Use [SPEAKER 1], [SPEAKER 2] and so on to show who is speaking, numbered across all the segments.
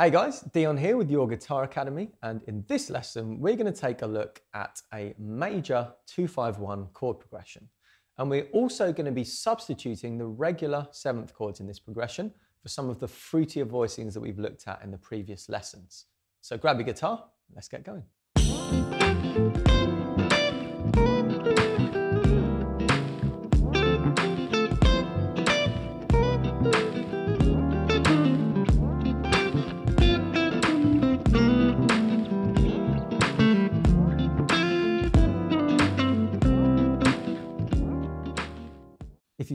[SPEAKER 1] Hey guys, Dion here with Your Guitar Academy, and in this lesson, we're going to take a look at a major 251 chord progression. And we're also going to be substituting the regular seventh chords in this progression for some of the fruitier voicings that we've looked at in the previous lessons. So grab your guitar, let's get going.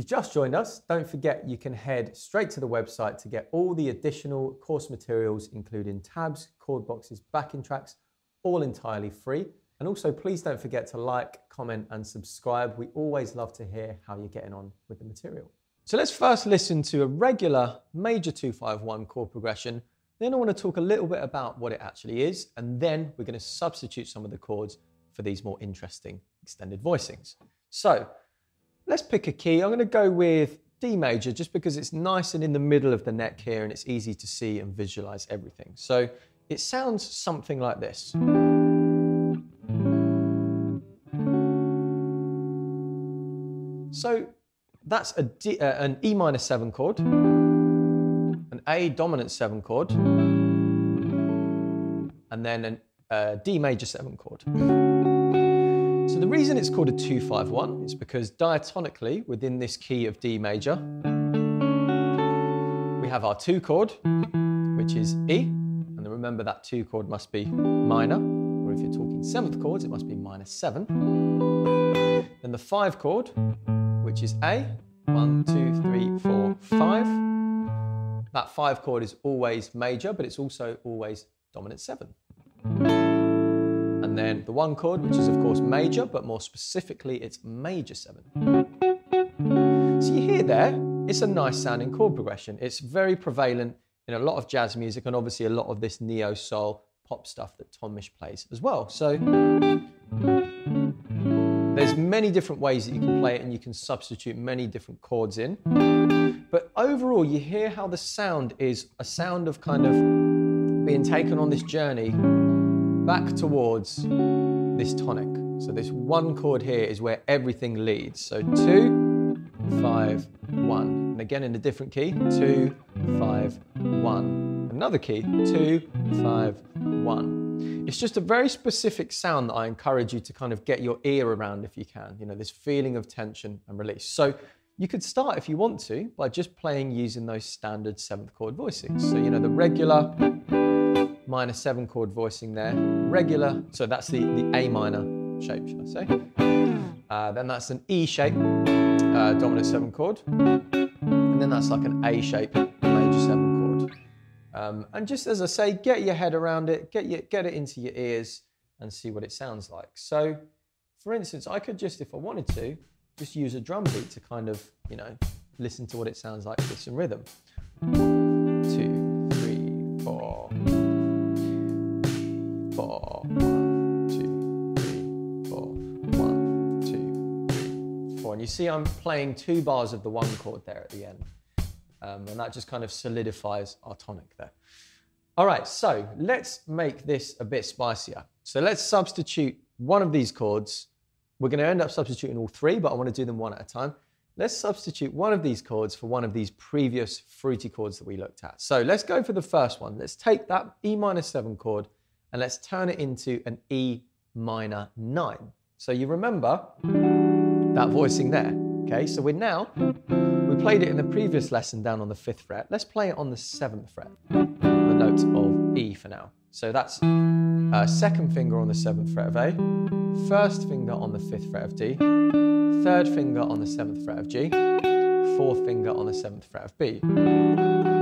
[SPEAKER 1] You've just joined us, don't forget you can head straight to the website to get all the additional course materials, including tabs, chord boxes, backing tracks, all entirely free. And also, please don't forget to like, comment, and subscribe. We always love to hear how you're getting on with the material. So let's first listen to a regular major 251 chord progression. Then I want to talk a little bit about what it actually is, and then we're going to substitute some of the chords for these more interesting extended voicings. So Let's pick a key. I'm going to go with D major just because it's nice and in the middle of the neck here and it's easy to see and visualize everything. So it sounds something like this. So that's a D, uh, an E minor 7 chord, an A dominant 7 chord, and then a uh, D major 7 chord. So the reason it's called a 251 is because diatonically within this key of D major, we have our two chord, which is E, and remember that two chord must be minor, or if you're talking seventh chords, it must be minor seven. Then the five chord, which is A, one, two, three, four, five. That five chord is always major, but it's also always dominant seven and then the one chord, which is of course major, but more specifically, it's major seven. So you hear there, it's a nice sounding chord progression. It's very prevalent in a lot of jazz music and obviously a lot of this neo soul pop stuff that Tom Misch plays as well. So there's many different ways that you can play it and you can substitute many different chords in. But overall, you hear how the sound is a sound of kind of being taken on this journey back towards this tonic. So this one chord here is where everything leads. So two, five, one. And again in a different key, two, five, one. Another key, two, five, one. It's just a very specific sound that I encourage you to kind of get your ear around if you can. You know, this feeling of tension and release. So you could start if you want to by just playing using those standard seventh chord voicings. So, you know, the regular minor seven chord voicing there, regular, so that's the, the A minor shape, shall I say. Uh, then that's an E shape, uh, dominant seven chord. And then that's like an A shape, major seven chord. Um, and just as I say, get your head around it, get, your, get it into your ears and see what it sounds like. So for instance, I could just, if I wanted to, just use a drum beat to kind of, you know, listen to what it sounds like with some rhythm. Four, one, two, three, four, one, two, three, four. And you see I'm playing two bars of the one chord there at the end. Um, and that just kind of solidifies our tonic there. All right, so let's make this a bit spicier. So let's substitute one of these chords. We're going to end up substituting all three, but I want to do them one at a time. Let's substitute one of these chords for one of these previous fruity chords that we looked at. So let's go for the first one. Let's take that E minor 7 chord and let's turn it into an E minor 9. So you remember that voicing there. Okay, so we're now, we played it in the previous lesson down on the fifth fret. Let's play it on the seventh fret, the note of E for now. So that's uh, second finger on the seventh fret of A, first finger on the fifth fret of D, third finger on the seventh fret of G, fourth finger on the seventh fret of B.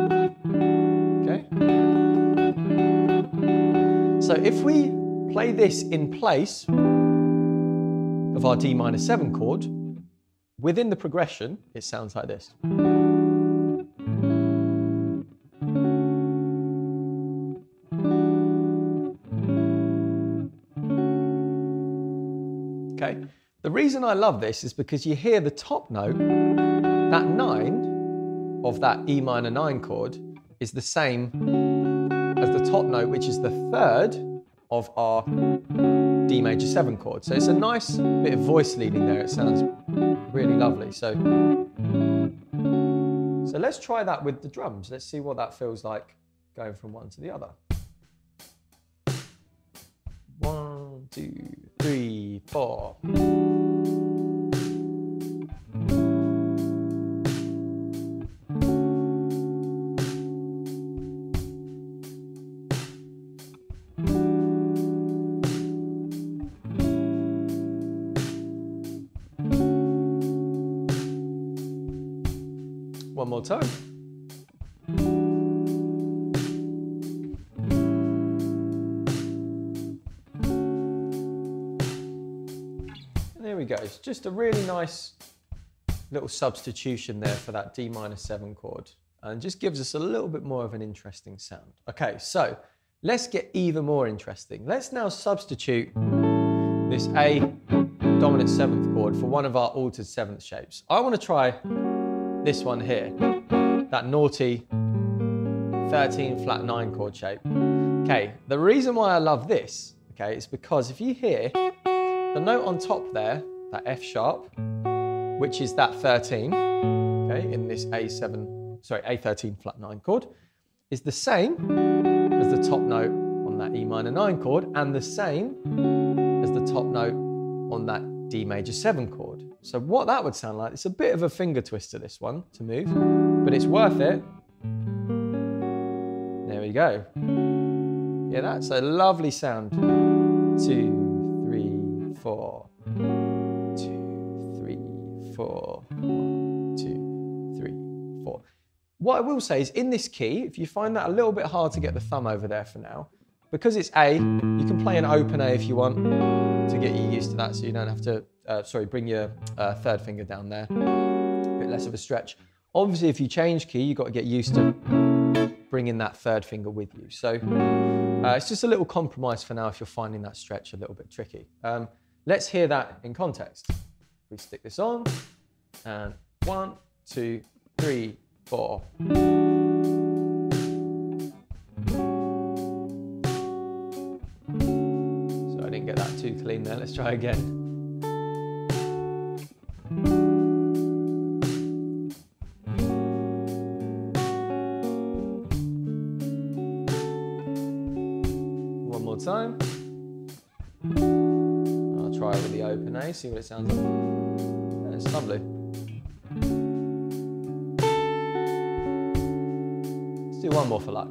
[SPEAKER 1] So if we play this in place of our D minor 7 chord, within the progression, it sounds like this. Okay, the reason I love this is because you hear the top note, that 9 of that E minor 9 chord is the same the top note, which is the third of our D major 7 chord. So it's a nice bit of voice leading there. It sounds really lovely. So, so let's try that with the drums. Let's see what that feels like going from one to the other. One, two, three, four. One more time. there we go. It's just a really nice little substitution there for that D minor 7 chord and just gives us a little bit more of an interesting sound. Okay, so let's get even more interesting. Let's now substitute this A dominant 7th chord for one of our altered 7th shapes. I want to try this one here, that naughty 13 flat 9 chord shape. Okay, the reason why I love this, okay, is because if you hear the note on top there, that F sharp, which is that 13, okay, in this A7, sorry, A13 flat 9 chord, is the same as the top note on that E minor 9 chord and the same as the top note on that D major 7 chord. So what that would sound like, it's a bit of a finger twister this one to move, but it's worth it. There we go. Yeah, that's a lovely sound. Two, three, four. Two, three, four. One, two, three, four. What I will say is in this key, if you find that a little bit hard to get the thumb over there for now, because it's A, you can play an open A if you want to get you used to that so you don't have to uh, sorry, bring your uh, third finger down there, a bit less of a stretch. Obviously, if you change key, you've got to get used to bringing that third finger with you. So uh, it's just a little compromise for now if you're finding that stretch a little bit tricky. Um, let's hear that in context. We stick this on, and one, two, three, four. Let's try again. One more time. I'll try it with the open A, see what it sounds like. Yeah, it's lovely. Let's do one more for luck.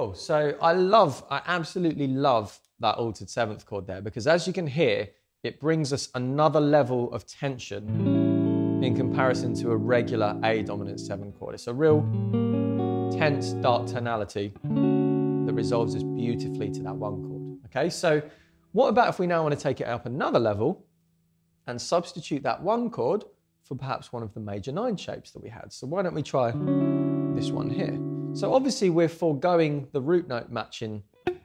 [SPEAKER 1] Cool. So I love, I absolutely love that altered seventh chord there because as you can hear, it brings us another level of tension in comparison to a regular A dominant 7 chord. It's a real tense, dark tonality that resolves us beautifully to that one chord. Okay, so what about if we now want to take it up another level and substitute that one chord for perhaps one of the major 9 shapes that we had? So why don't we try this one here? So obviously we're foregoing the root note matching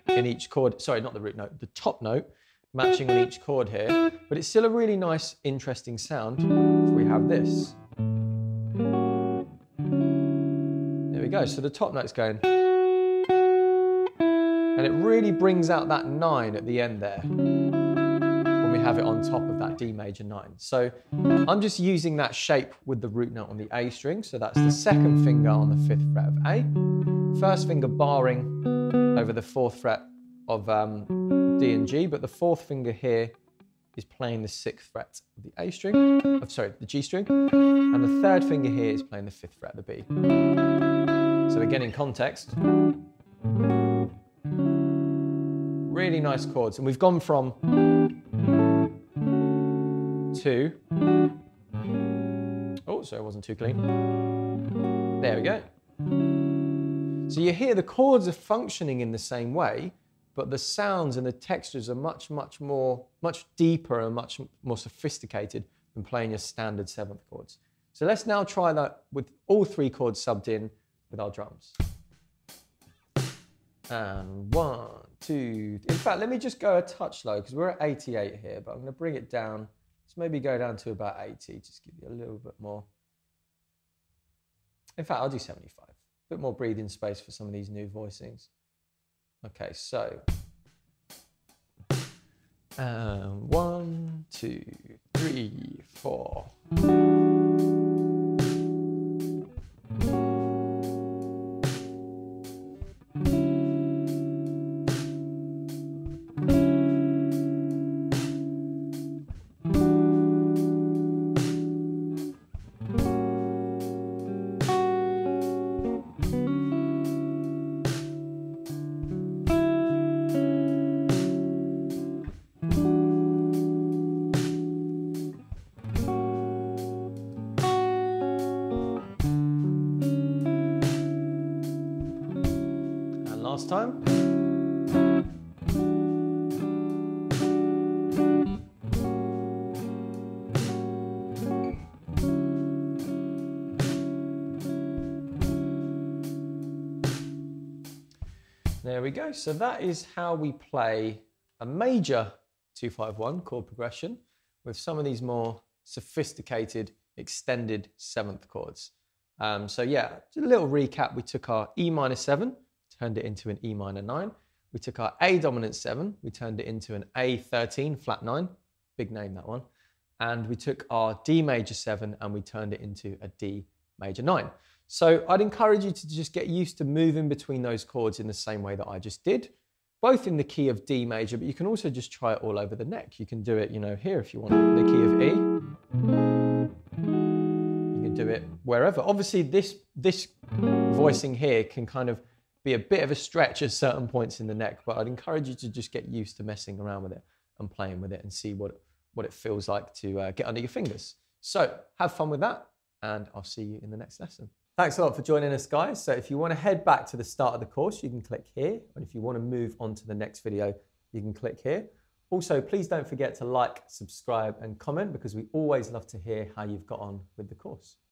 [SPEAKER 1] in each chord, sorry, not the root note, the top note matching on each chord here, but it's still a really nice, interesting sound if we have this. There we go, so the top note's going. And it really brings out that nine at the end there have it on top of that D major nine. So I'm just using that shape with the root note on the A string. So that's the second finger on the fifth fret of A. First finger barring over the fourth fret of um, D and G, but the fourth finger here is playing the sixth fret of the A string, sorry, the G string, and the third finger here is playing the fifth fret of the B. So again, in context, really nice chords. And we've gone from two, oh, sorry, it wasn't too clean. There we go. So you hear the chords are functioning in the same way, but the sounds and the textures are much, much more, much deeper and much more sophisticated than playing your standard seventh chords. So let's now try that with all three chords subbed in with our drums. And one, two. In fact, let me just go a touch low because we're at 88 here, but I'm going to bring it down. Let's maybe go down to about 80, just give you a little bit more. In fact, I'll do 75. A bit more breathing space for some of these new voicings. Okay, so. Um, one, two, three, four. Last time. There we go. So that is how we play a major 251 chord progression with some of these more sophisticated extended seventh chords. Um, so yeah, a little recap. We took our E minor seven, turned it into an E minor 9. We took our A dominant 7, we turned it into an A13 flat 9, big name that one. And we took our D major 7 and we turned it into a D major 9. So I'd encourage you to just get used to moving between those chords in the same way that I just did, both in the key of D major, but you can also just try it all over the neck. You can do it, you know, here if you want, the key of E. You can do it wherever. Obviously, this, this voicing here can kind of be a bit of a stretch at certain points in the neck, but I'd encourage you to just get used to messing around with it and playing with it and see what, what it feels like to uh, get under your fingers. So have fun with that, and I'll see you in the next lesson. Thanks a lot for joining us, guys. So if you want to head back to the start of the course, you can click here. And if you want to move on to the next video, you can click here. Also, please don't forget to like, subscribe, and comment because we always love to hear how you've got on with the course.